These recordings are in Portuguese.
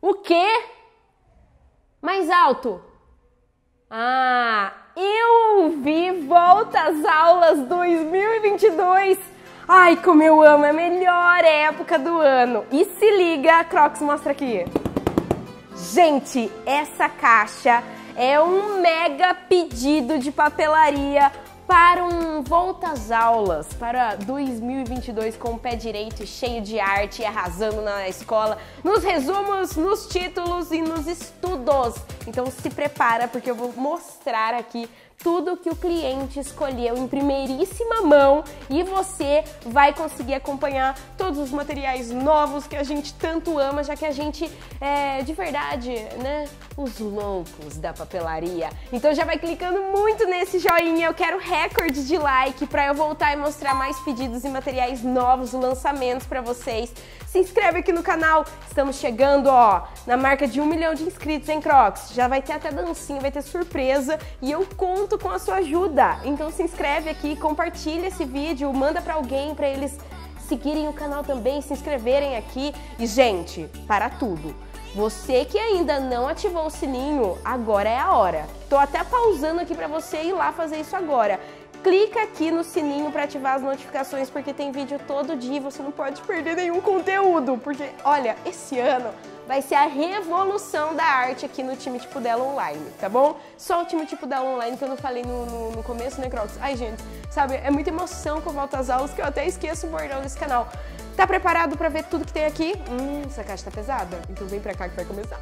O quê? Mais alto. Ah, eu ouvi Volta às Aulas 2022. Ai, como eu amo, é a melhor época do ano. E se liga, Crocs mostra aqui. Gente, essa caixa é um mega pedido de papelaria para um volta às aulas, para 2022 com o pé direito cheio de arte arrasando na escola, nos resumos, nos títulos e nos estudos. Então se prepara porque eu vou mostrar aqui tudo que o cliente escolheu em primeiríssima mão e você vai conseguir acompanhar todos os materiais novos que a gente tanto ama, já que a gente é de verdade, né? Os loucos da papelaria. Então já vai clicando muito nesse joinha, eu quero recorde de like para eu voltar e mostrar mais pedidos e materiais novos, lançamentos para vocês. Se inscreve aqui no canal, estamos chegando, ó, na marca de um milhão de inscritos, hein, Crocs? Já vai ter até dancinha, vai ter surpresa e eu conto com a sua ajuda. Então se inscreve aqui, compartilha esse vídeo, manda para alguém para eles seguirem o canal também, se inscreverem aqui. E gente, para tudo. Você que ainda não ativou o sininho, agora é a hora. Tô até pausando aqui para você ir lá fazer isso agora clica aqui no sininho para ativar as notificações, porque tem vídeo todo dia e você não pode perder nenhum conteúdo. Porque, olha, esse ano vai ser a revolução da arte aqui no time Tipo Dela Online, tá bom? Só o time Tipo Dela Online que eu não falei no, no, no começo, né, Crocs? Ai, gente, sabe, é muita emoção que eu volto às aulas que eu até esqueço o bordão desse canal. Tá preparado para ver tudo que tem aqui? Hum, essa caixa tá pesada? Então vem pra cá que vai começar.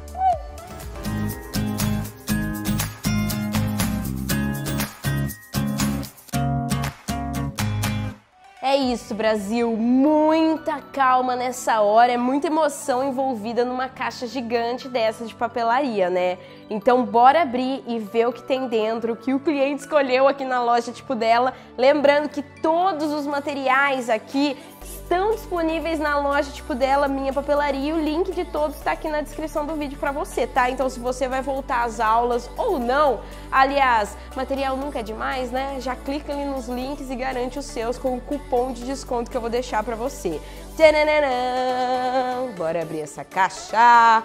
É isso, Brasil. Muita calma nessa hora, é muita emoção envolvida numa caixa gigante dessa de papelaria, né? Então, bora abrir e ver o que tem dentro, o que o cliente escolheu aqui na loja tipo dela. Lembrando que todos os materiais aqui estão disponíveis na loja tipo dela, minha papelaria, e o link de todos está aqui na descrição do vídeo para você, tá? Então se você vai voltar às aulas ou não, aliás, material nunca é demais, né? Já clica ali nos links e garante os seus com o cupom de desconto que eu vou deixar para você. Tcharam! Bora abrir essa caixa.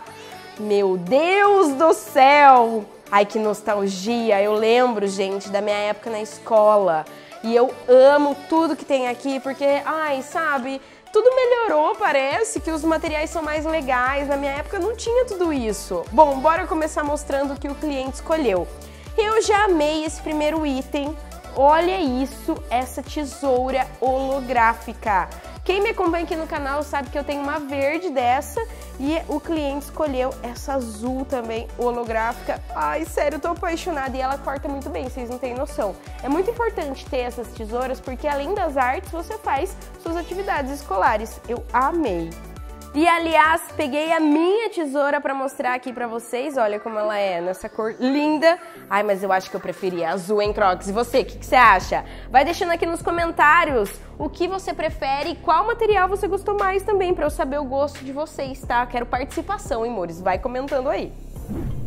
Meu Deus do céu! Ai, que nostalgia! Eu lembro, gente, da minha época na escola. E eu amo tudo que tem aqui porque, ai, sabe, tudo melhorou, parece que os materiais são mais legais. Na minha época não tinha tudo isso. Bom, bora começar mostrando o que o cliente escolheu. Eu já amei esse primeiro item. Olha isso, essa tesoura holográfica. Quem me acompanha aqui no canal sabe que eu tenho uma verde dessa e o cliente escolheu essa azul também, holográfica. Ai, sério, eu tô apaixonada e ela corta muito bem, vocês não têm noção. É muito importante ter essas tesouras porque além das artes, você faz suas atividades escolares. Eu amei. E aliás, peguei a minha tesoura para mostrar aqui para vocês. Olha como ela é, nessa cor linda. Ai, mas eu acho que eu preferia azul, hein, Crocs? E você, o que, que, você acha? Vai deixando aqui nos comentários o que você prefere e qual material você gostou mais também, para eu saber o gosto de vocês, tá? Quero participação, hein, amores? Vai comentando aí.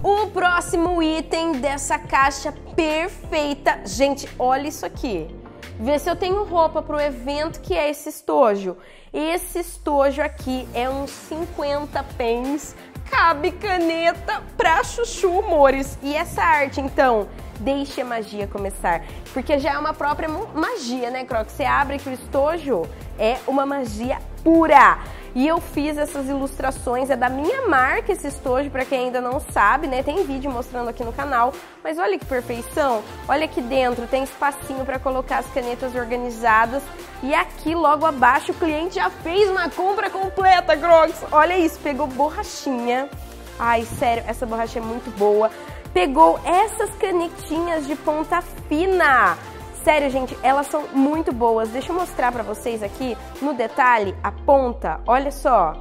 O próximo item dessa caixa perfeita. Gente, olha isso aqui. Vê se eu tenho roupa para o evento que é esse estojo. Esse estojo aqui é uns 50 pens, cabe caneta pra chuchu, amores. E essa arte, então, deixe a magia começar. Porque já é uma própria magia, né, Croc? Você abre aqui o estojo, é uma magia pura. E eu fiz essas ilustrações, é da minha marca esse estojo, para quem ainda não sabe, né? Tem vídeo mostrando aqui no canal. Mas olha que perfeição! Olha aqui dentro, tem espacinho para colocar as canetas organizadas. E aqui logo abaixo o cliente já fez uma compra completa, Grox! Olha isso, pegou borrachinha. Ai, sério, essa borracha é muito boa. Pegou essas canetinhas de ponta fina Sério, gente, elas são muito boas. Deixa eu mostrar pra vocês aqui no detalhe a ponta. Olha só.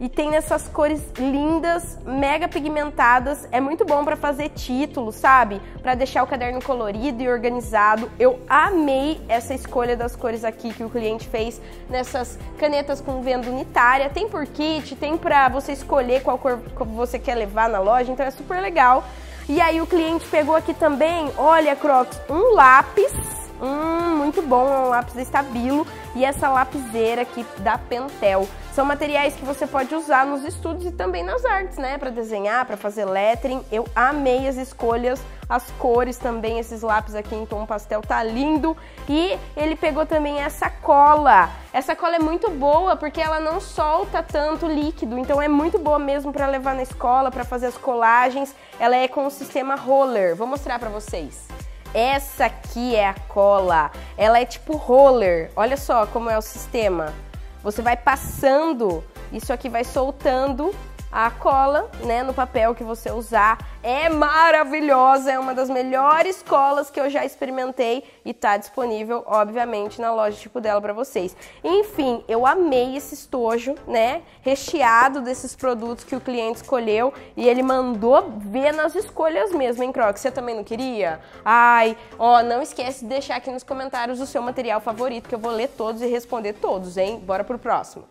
E tem essas cores lindas, mega pigmentadas. É muito bom para fazer título, sabe? Para deixar o caderno colorido e organizado. Eu amei essa escolha das cores aqui que o cliente fez nessas canetas com venda unitária. Tem por kit, tem para você escolher qual cor você quer levar na loja, então é super legal. E aí o cliente pegou aqui também, olha, Crocs, um lápis Hum, muito bom, é um lápis Estabilo e essa lapiseira aqui da Pentel. São materiais que você pode usar nos estudos e também nas artes, né? Para desenhar, para fazer lettering. Eu amei as escolhas, as cores também. Esses lápis aqui em tom pastel tá lindo. E ele pegou também essa cola. Essa cola é muito boa porque ela não solta tanto líquido, então é muito boa mesmo para levar na escola, para fazer as colagens. Ela é com o sistema roller. Vou mostrar para vocês. Essa aqui é a cola. Ela é tipo roller. Olha só como é o sistema. Você vai passando, isso aqui vai soltando a cola, né, no papel que você usar. É maravilhosa, é uma das melhores colas que eu já experimentei e tá disponível, obviamente, na loja tipo dela para vocês. Enfim, eu amei esse estojo, né, recheado desses produtos que o cliente escolheu e ele mandou ver nas escolhas mesmo, hein, Croc? Você também não queria? Ai, ó, não esquece de deixar aqui nos comentários o seu material favorito que eu vou ler todos e responder todos, hein? Bora pro próximo.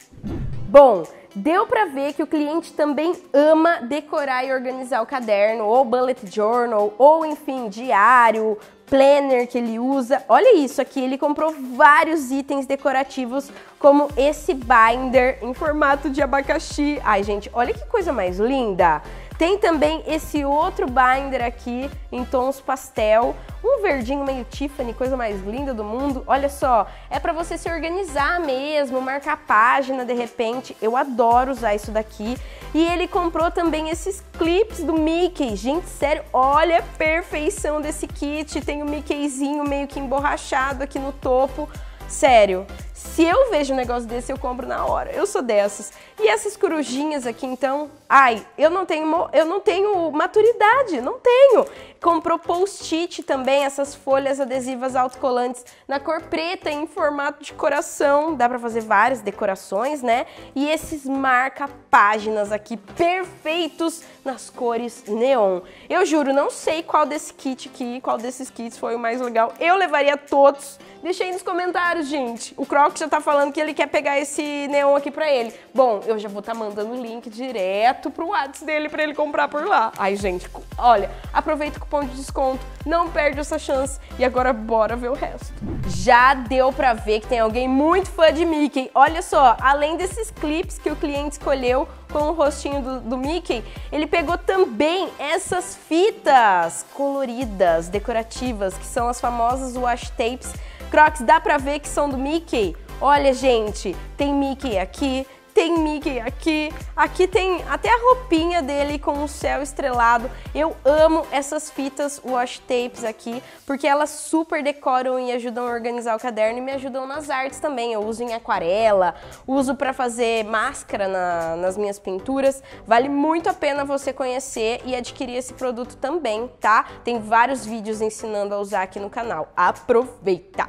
Bom, deu para ver que o cliente também ama decorar e organizar o caderno, ou bullet journal, ou enfim, diário, planner que ele usa. Olha isso aqui, ele comprou vários itens decorativos, como esse binder em formato de abacaxi. Ai, gente, olha que coisa mais linda! Tem também esse outro binder aqui em tons pastel, um verdinho meio Tiffany, coisa mais linda do mundo. Olha só, é para você se organizar mesmo, marcar página de repente. Eu adoro usar isso daqui. E ele comprou também esses clips do Mickey. Gente, sério, olha a perfeição desse kit. Tem o Mickeyzinho meio que emborrachado aqui no topo. Sério, se eu vejo um negócio desse, eu compro na hora. Eu sou dessas. E essas corujinhas aqui, então, ai, eu não tenho, eu não tenho maturidade, não tenho. Comprou post-it também, essas folhas adesivas autocolantes na cor preta em formato de coração. Dá para fazer várias decorações, né? E esses marca-páginas aqui perfeitos nas cores neon. Eu juro, não sei qual desse kit aqui, qual desses kits foi o mais legal. Eu levaria todos. Deixa aí nos comentários, gente. O Croc já tá falando que ele quer pegar esse neon aqui pra ele. Bom, eu já vou estar tá mandando o link direto pro WhatsApp dele pra ele comprar por lá. Ai, gente, olha, aproveita o cupom de desconto, não perde essa chance. E agora bora ver o resto. Já deu pra ver que tem alguém muito fã de Mickey. Olha só, além desses clips que o cliente escolheu com o rostinho do, do Mickey, ele pegou também essas fitas coloridas, decorativas, que são as famosas washi tapes Crocs dá pra ver que são do Mickey? Olha, gente, tem Mickey aqui, tem Mickey aqui, aqui tem até a roupinha dele com o céu estrelado. Eu amo essas fitas wash tapes aqui, porque elas super decoram e ajudam a organizar o caderno e me ajudam nas artes também. Eu uso em aquarela, uso para fazer máscara na, nas minhas pinturas. Vale muito a pena você conhecer e adquirir esse produto também, tá? Tem vários vídeos ensinando a usar aqui no canal. Aproveita!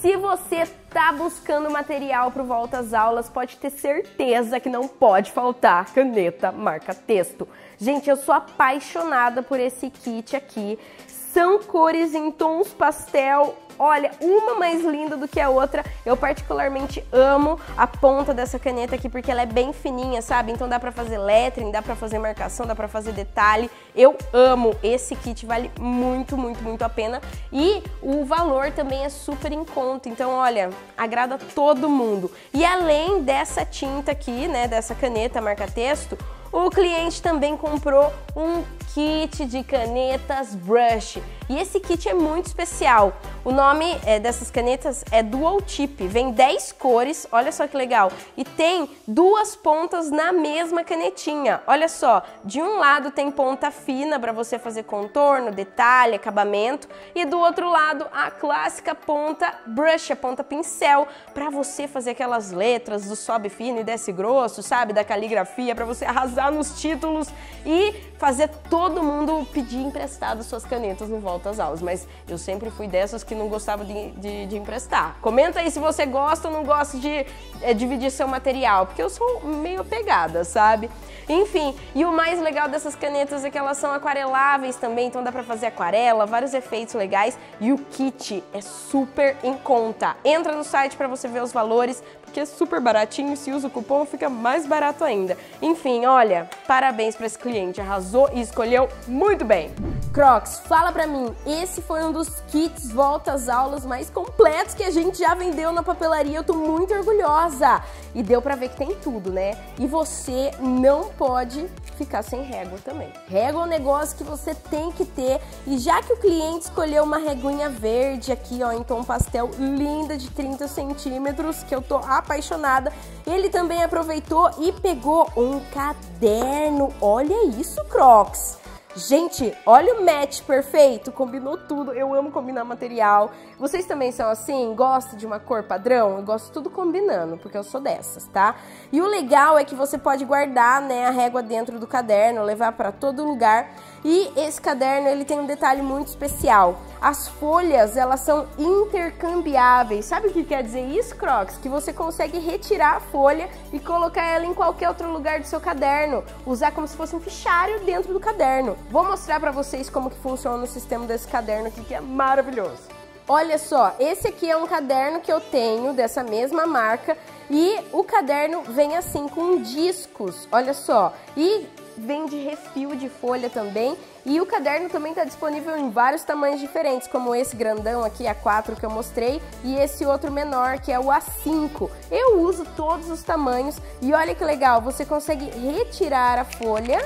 Se você tá buscando material para volta às aulas, pode ter certeza que não pode faltar caneta marca texto. Gente, eu sou apaixonada por esse kit aqui. São cores em tons pastel Olha, uma mais linda do que a outra. Eu particularmente amo a ponta dessa caneta aqui porque ela é bem fininha, sabe? Então dá pra fazer lettering, dá pra fazer marcação, dá pra fazer detalhe. Eu amo esse kit, vale muito, muito, muito a pena. E o valor também é super em conta. Então, olha, agrada todo mundo. E além dessa tinta aqui, né, dessa caneta marca-texto, o cliente também comprou um kit de canetas brush. E esse kit é muito especial. O nome é, dessas canetas é Dual Tip. Vem 10 cores, olha só que legal. E tem duas pontas na mesma canetinha. Olha só, de um lado tem ponta fina para você fazer contorno, detalhe, acabamento. E do outro lado a clássica ponta brush, a ponta pincel, para você fazer aquelas letras do sobe fino e desce grosso, sabe? Da caligrafia, para você arrasar nos títulos e fazer todo mundo pedir emprestado suas canetas no volta às aulas. Mas eu sempre fui dessas que não gostava de, de, de emprestar. Comenta aí se você gosta ou não gosta de é, dividir seu material, porque eu sou meio apegada, sabe? Enfim, e o mais legal dessas canetas é que elas são aquareláveis também, então dá pra fazer aquarela, vários efeitos legais e o kit é super em conta. Entra no site para você ver os valores, porque é super baratinho se usa o cupom fica mais barato ainda. Enfim, olha, parabéns para esse cliente, arrasou e escolheu muito bem. Crocs, fala pra mim, esse foi um dos kits volta às aulas mais completos que a gente já vendeu na papelaria. Eu tô muito orgulhosa. E deu pra ver que tem tudo, né? E você não pode ficar sem régua também. Régua é um negócio que você tem que ter. E já que o cliente escolheu uma reguinha verde aqui, ó, em tom pastel, linda de 30 centímetros, que eu tô apaixonada, ele também aproveitou e pegou um caderno. Olha isso, Crocs! Gente, olha o match perfeito, combinou tudo. Eu amo combinar material. Vocês também são assim? Gostam de uma cor padrão? Eu gosto tudo combinando, porque eu sou dessas, tá? E o legal é que você pode guardar, né, a régua dentro do caderno, levar para todo lugar. E esse caderno, ele tem um detalhe muito especial. As folhas, elas são intercambiáveis. Sabe o que quer dizer isso, Crocs? Que você consegue retirar a folha e colocar ela em qualquer outro lugar do seu caderno. Usar como se fosse um fichário dentro do caderno. Vou mostrar para vocês como que funciona o sistema desse caderno aqui, que é maravilhoso. Olha só, esse aqui é um caderno que eu tenho dessa mesma marca e o caderno vem assim com discos, olha só. E vem de refil de folha também. E o caderno também está disponível em vários tamanhos diferentes, como esse grandão aqui, A4 que eu mostrei, e esse outro menor, que é o A5. Eu uso todos os tamanhos e olha que legal, você consegue retirar a folha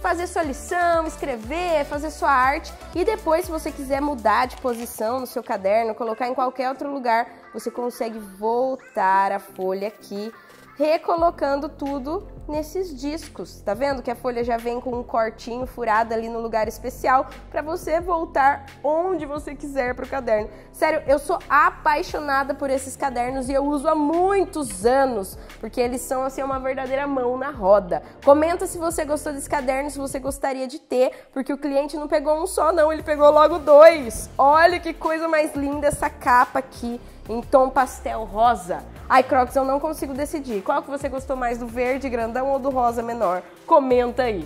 fazer sua lição, escrever, fazer sua arte e depois, se você quiser mudar de posição no seu caderno, colocar em qualquer outro lugar, você consegue voltar a folha aqui recolocando tudo nesses discos. Tá vendo que a folha já vem com um cortinho furado ali no lugar especial para você voltar onde você quiser para o caderno. Sério, eu sou apaixonada por esses cadernos e eu uso há muitos anos, porque eles são assim uma verdadeira mão na roda. Comenta se você gostou desse caderno, se você gostaria de ter, porque o cliente não pegou um só não, ele pegou logo dois. Olha que coisa mais linda essa capa aqui em tom pastel rosa. Ai, Crocs, eu não consigo decidir. Qual que você gostou mais, do verde grandão ou do rosa menor? Comenta aí.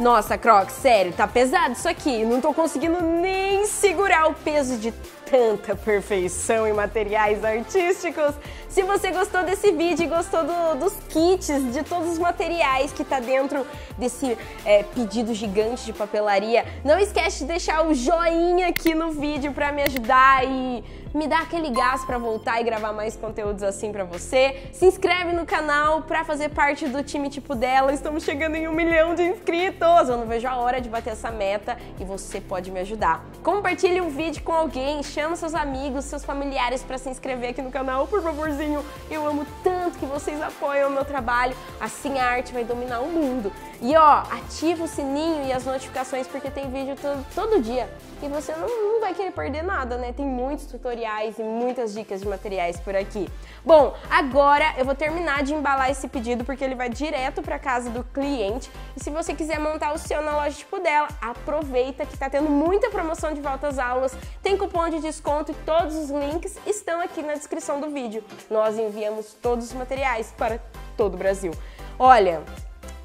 Nossa, Crocs, sério, tá pesado isso aqui. Não tô conseguindo nem segurar o peso de tanta perfeição em materiais artísticos. Se você gostou desse vídeo e gostou do, dos kits, de todos os materiais que tá dentro desse é, pedido gigante de papelaria, não esquece de deixar o joinha aqui no vídeo para me ajudar e me dar aquele gás para voltar e gravar mais conteúdos assim para você. Se inscreve no canal para fazer parte do time tipo dela. Estamos chegando em um milhão de inscritos. Eu não vejo a hora de bater essa meta e você pode me ajudar. Compartilhe o um vídeo com alguém, chama seus amigos, seus familiares para se inscrever aqui no canal, por favorzinho. Eu amo tanto que vocês apoiam o meu trabalho. Assim a arte vai dominar o mundo. E ó, ativa o sininho e as notificações porque tem vídeo todo, todo dia. E você não, não vai querer perder nada, né? Tem muitos tutoriais e muitas dicas de materiais por aqui. Bom, agora eu vou terminar de embalar esse pedido porque ele vai direto para casa do cliente. E se você quiser montar o seu na loja tipo dela, aproveita que tá tendo muita promoção de volta às aulas, tem cupom de desconto e todos os links estão aqui na descrição do vídeo. Nós enviamos todos os materiais para todo o Brasil. Olha,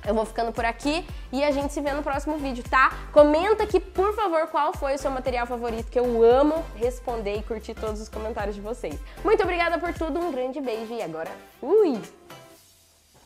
eu vou ficando por aqui e a gente se vê no próximo vídeo, tá? Comenta aqui, por favor, qual foi o seu material favorito, que eu amo responder e curtir todos os comentários de vocês. Muito obrigada por tudo, um grande beijo e agora fui!